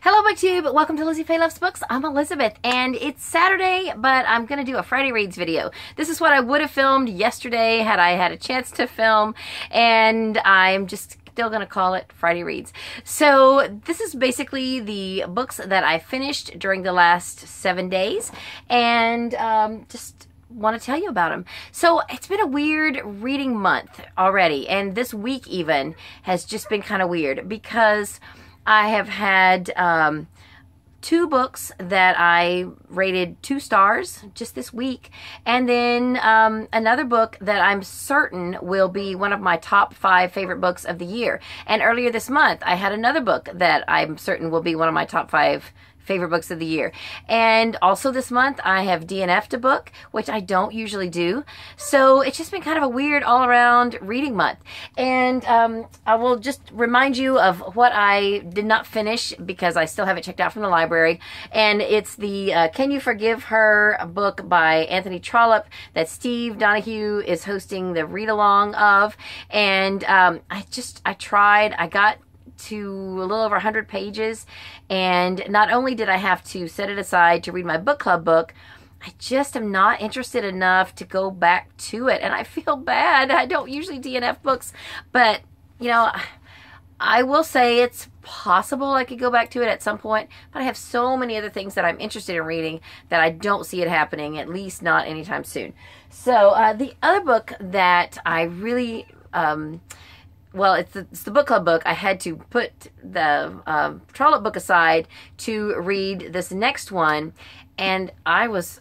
Hello BookTube, welcome to Lizzie Faye Loves Books. I'm Elizabeth and it's Saturday, but I'm to do a Friday Reads video. This is what I would have filmed yesterday had I had a chance to film and I'm just still going to call it Friday Reads. So this is basically the books that I finished during the last seven days and um, just want to tell you about them. So it's been a weird reading month already and this week even has just been kind of weird because I have had um, two books that I rated two stars just this week, and then um, another book that I'm certain will be one of my top five favorite books of the year. And earlier this month, I had another book that I'm certain will be one of my top five favorite books of the year. And also this month, I have DNF'd a book, which I don't usually do. So it's just been kind of a weird all around reading month. And um, I will just remind you of what I did not finish because I still have it checked out from the library. And it's the uh, Can You Forgive Her book by Anthony Trollope that Steve Donoghue is hosting the read along of. And um, I just, I tried, I got to a little over 100 pages. And not only did I have to set it aside to read my book club book, I just am not interested enough to go back to it. And I feel bad. I don't usually DNF books, but you know, I will say it's possible I could go back to it at some point, but I have so many other things that I'm interested in reading that I don't see it happening, at least not anytime soon. So, uh, the other book that I really um, well, it's the, it's the, book club book. I had to put the uh, Trollope book aside to read this next one, and I was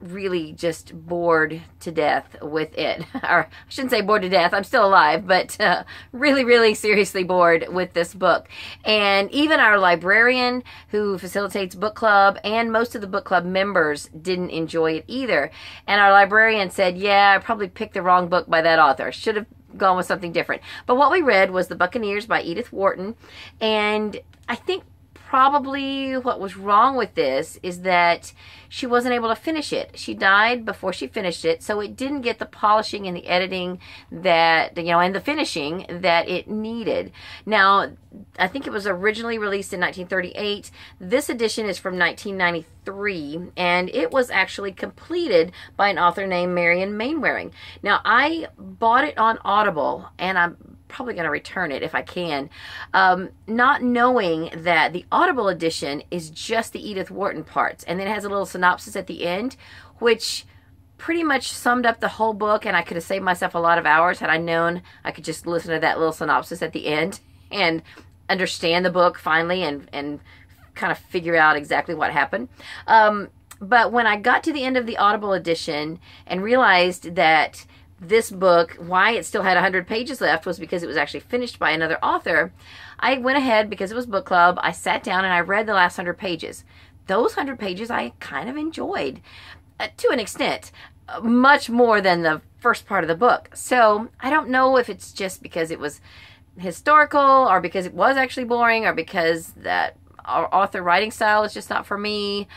really just bored to death with it. or I shouldn't say bored to death. I'm still alive, but uh, really, really seriously bored with this book. And even our librarian who facilitates book club and most of the book club members didn't enjoy it either. And our librarian said, "Yeah, I probably picked the wrong book by that author. Should have gone with something different. But what we read was The Buccaneers by Edith Wharton. And I think probably what was wrong with this is that she wasn't able to finish it. She died before she finished it, so it didn't get the polishing and the editing that, you know, and the finishing that it needed. Now, I think it was originally released in 1938. This edition is from 1993, and it was actually completed by an author named Marion Mainwaring. Now, I bought it on Audible, and I'm probably going to return it if I can. Um, not knowing that the Audible edition is just the Edith Wharton parts, and then it has a little synopsis at the end, which pretty much summed up the whole book, and I could have saved myself a lot of hours had I known I could just listen to that little synopsis at the end and understand the book finally and, and kind of figure out exactly what happened. Um, but when I got to the end of the Audible edition and realized that this book, why it still had 100 pages left was because it was actually finished by another author. I went ahead because it was book club. I sat down and I read the last 100 pages. Those 100 pages I kind of enjoyed uh, to an extent, uh, much more than the first part of the book. So I don't know if it's just because it was historical or because it was actually boring or because that author writing style is just not for me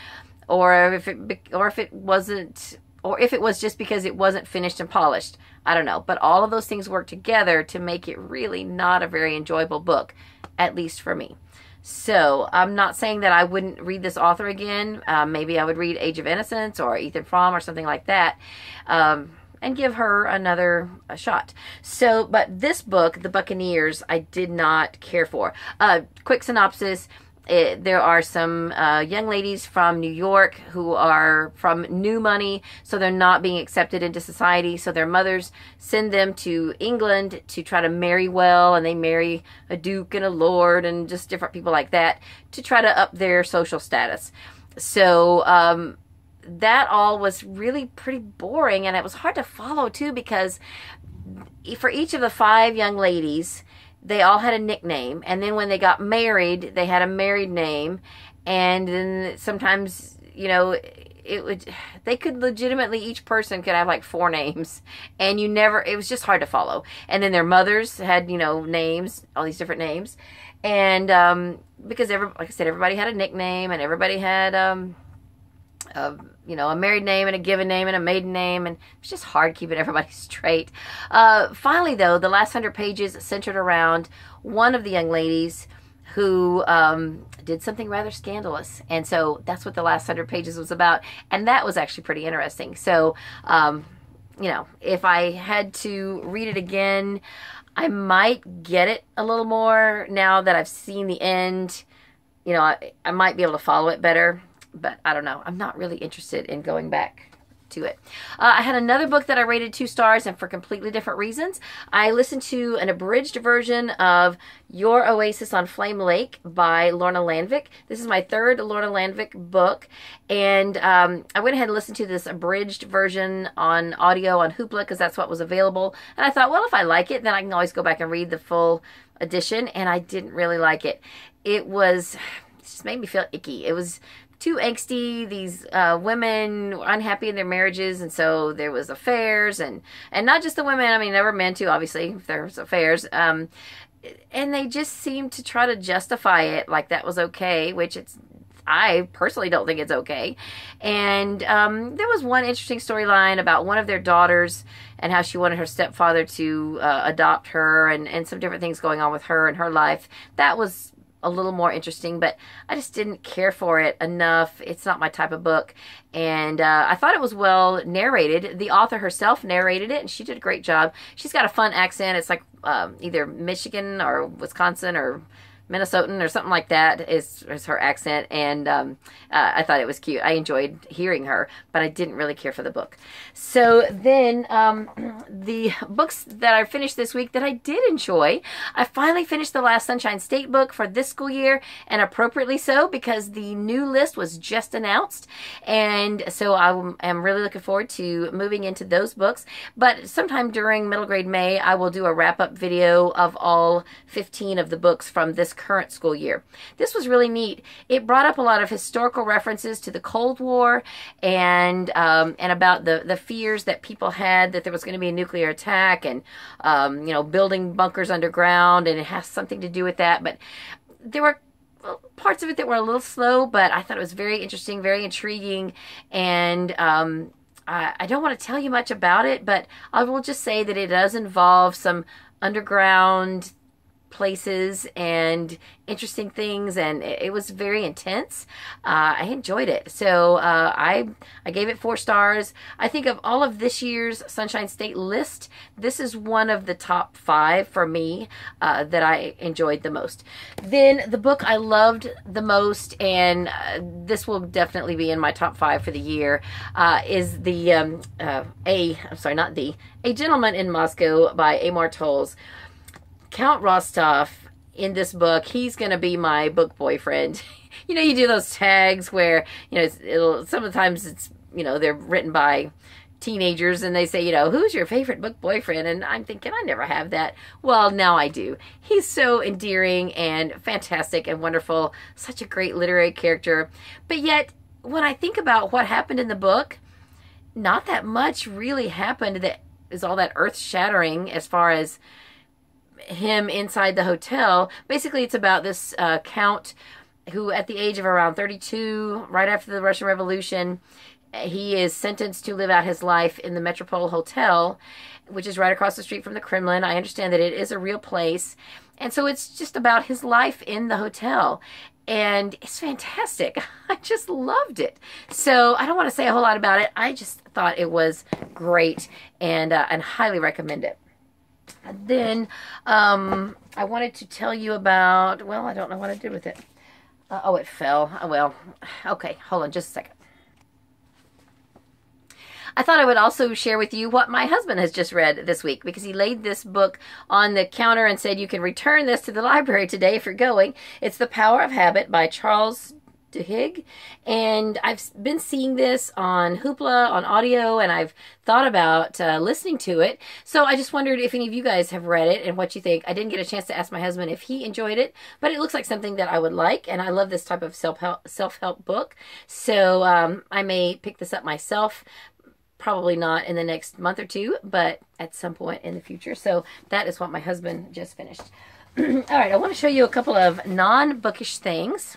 or if it or if it wasn't or if it was just because it wasn't finished and polished. I don't know. But all of those things work together to make it really not a very enjoyable book, at least for me. So I'm not saying that I wouldn't read this author again. Um, maybe I would read Age of Innocence or Ethan Frome or something like that. Um, and give her another shot. So, but this book, The Buccaneers, I did not care for. Uh, quick synopsis it, there are some uh, young ladies from New York who are from new money, so they're not being accepted into society. So their mothers send them to England to try to marry well, and they marry a duke and a lord and just different people like that to try to up their social status. So um, that all was really pretty boring, and it was hard to follow too because for each of the five young ladies, they all had a nickname and then when they got married they had a married name and then sometimes you know it would they could legitimately each person could have like four names and you never it was just hard to follow. And then their mothers had you know names all these different names and um because every like i said everybody had a nickname and everybody had um you know, a married name and a given name and a maiden name, and it's just hard keeping everybody straight. Uh, finally, though, the last hundred pages centered around one of the young ladies who um, did something rather scandalous. And so that's what the last hundred pages was about. And that was actually pretty interesting. So, um, you know, if I had to read it again, I might get it a little more now that I've seen the end. You know, I, I might be able to follow it better, but I don't know. I'm not really interested in going back to it. Uh, I had another book that I rated two stars and for completely different reasons. I listened to an abridged version of Your Oasis on Flame Lake by Lorna Landvik. This is my third Lorna Landvik book, and um, I went ahead and listened to this abridged version on audio on Hoopla because that's what was available. And I thought, well, if I like it, then I can always go back and read the full edition, and I didn't really like it. It was it just made me feel icky. It was too angsty. These uh, women were unhappy in their marriages, and so there was affairs, and and not just the women. I mean, there were men too, obviously. If affairs, um, and they just seemed to try to justify it like that was okay, which it's. I personally don't think it's okay. And um, there was one interesting storyline about one of their daughters and how she wanted her stepfather to uh, adopt her and, and some different things going on with her and her life. That was a little more interesting, but I just didn't care for it enough. It's not my type of book. And uh, I thought it was well narrated. The author herself narrated it, and she did a great job. She's got a fun accent. It's like um, either Michigan or Wisconsin or Minnesotan or something like that is, is her accent. And um, uh, I thought it was cute. I enjoyed hearing her, but I didn't really care for the book. So then um, the books that I finished this week that I did enjoy, I finally finished the last Sunshine State book for this school year, and appropriately so because the new list was just announced. And so I am really looking forward to moving into those books. But sometime during middle grade May, I will do a wrap up video of all 15 of the books from this current school year. This was really neat. It brought up a lot of historical references to the Cold War and um, and about the the fears that people had that there was going to be a nuclear attack and um, you know building bunkers underground and it has something to do with that. But there were parts of it that were a little slow, but I thought it was very interesting, very intriguing, and um, I, I don't want to tell you much about it, but I will just say that it does involve some underground places and interesting things and it, was very intense. Uh, i enjoyed it. So uh, i i gave it four stars. I think of all of this year's sunshine state list this is one of the top five for me uh, that i enjoyed the most. Then the book i loved the most and uh, this will definitely be in my top five for the year uh, is the um, uh, a i'm sorry not the a gentleman in moscow by amor towles Count Rostov in this book, he's going to be my book boyfriend. you know, you do those tags where, you know, it'll, sometimes it's, you know, they're written by teenagers and they say, you know, who's your favorite book boyfriend? And I'm thinking, I never have that. Well, now I do. He's so endearing and fantastic and wonderful. Such a great literary character. But yet, when I think about what happened in the book, not that much really happened that is all that earth shattering as far as him inside the hotel. Basically, it's about this uh, count who, at the age of around 32, right after the Russian Revolution, he is sentenced to live out his life in the Metropole Hotel, which is right across the street from the Kremlin. I understand that it is a real place. And so it's just about his life in the hotel. And it's fantastic. I just loved it. So I don't want to say a whole lot about it. I just thought it was great and, uh, and highly recommend it. Then um, I wanted to tell you about, well, I don't know what I did with it. Uh, oh, it fell. Oh, well, okay, hold on just a second. I thought I would also share with you what my husband has just read this week because he laid this book on the counter and said, You can return this to the library today if you're going. It's The Power of Habit by Charles Duhigg. And I've been seeing this on Hoopla, on audio, and I've thought about uh, listening to it. So I just wondered if any of you guys have read it and what you think. I didn't get a chance to ask my husband if he enjoyed it, but it looks like something that I would like, and I love this type of self-help self-help book. So um, I may pick this up myself. Probably not in the next month or two, but at some point in the future. So that is what my husband just finished. All right, I want to show you a couple of non-bookish things.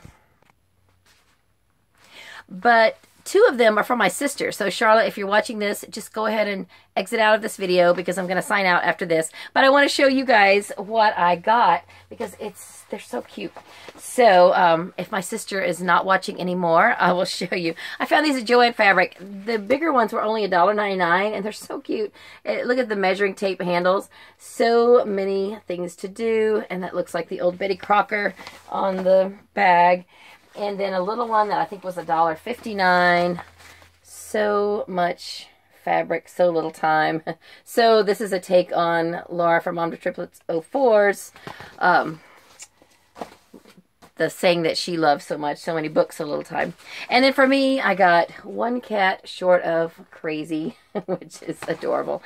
But two of them are from my sister. So Charlotte, if you're watching this, just go ahead and exit out of this video because I'm going to sign out after this. But I want to show you guys what I got because it's they're so cute. So um, if my sister is not watching anymore, I will show you. I found these at Joann Fabric. The bigger ones were only $1.99 and they're so cute. It, eh, look at the measuring tape handles. So many things to do. And that looks like the old Betty Crocker on the bag. And then a little one that I think was $1.59. So much fabric, so little time. So this is a take on Laura from Mom to Triplets 04's um, the saying that she loves so much, so many books, so little time. And then for me, I got one cat short of crazy, which is adorable.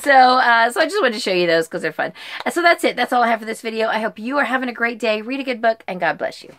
So, uh, so I just wanted to show you those because they're fun. So that's it. That's all I have for this video. I hope you are having a great day. Read a good book, and God bless you.